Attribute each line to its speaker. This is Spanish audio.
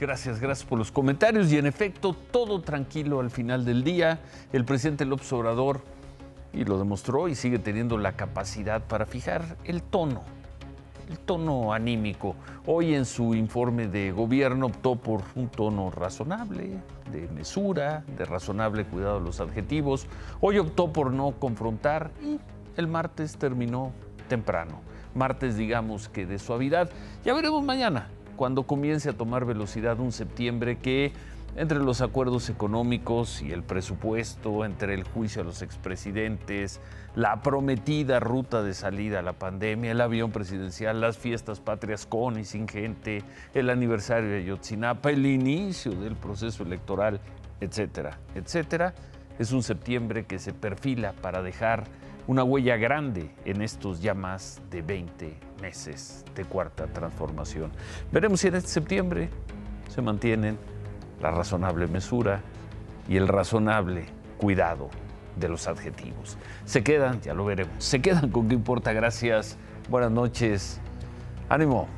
Speaker 1: Gracias, gracias por los comentarios y en efecto todo tranquilo al final del día. El presidente López Obrador y lo demostró y sigue teniendo la capacidad para fijar el tono, el tono anímico. Hoy en su informe de gobierno optó por un tono razonable, de mesura, de razonable cuidado de los adjetivos. Hoy optó por no confrontar y el martes terminó temprano. Martes digamos que de suavidad. Ya veremos mañana cuando comience a tomar velocidad un septiembre que entre los acuerdos económicos y el presupuesto, entre el juicio a los expresidentes, la prometida ruta de salida a la pandemia, el avión presidencial, las fiestas patrias con y sin gente, el aniversario de Yotzinapa, el inicio del proceso electoral, etcétera, etcétera, es un septiembre que se perfila para dejar una huella grande en estos ya más de 20 meses de cuarta transformación. Veremos si en este septiembre se mantienen la razonable mesura y el razonable cuidado de los adjetivos. Se quedan, ya lo veremos, se quedan con qué importa. Gracias, buenas noches, ánimo.